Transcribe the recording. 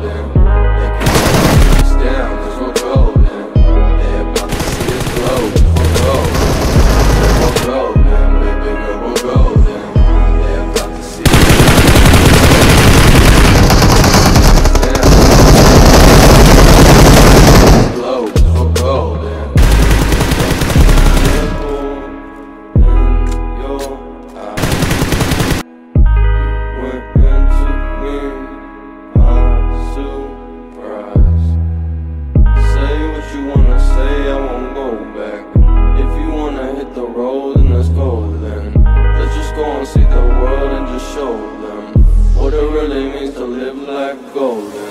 we're to live like golden.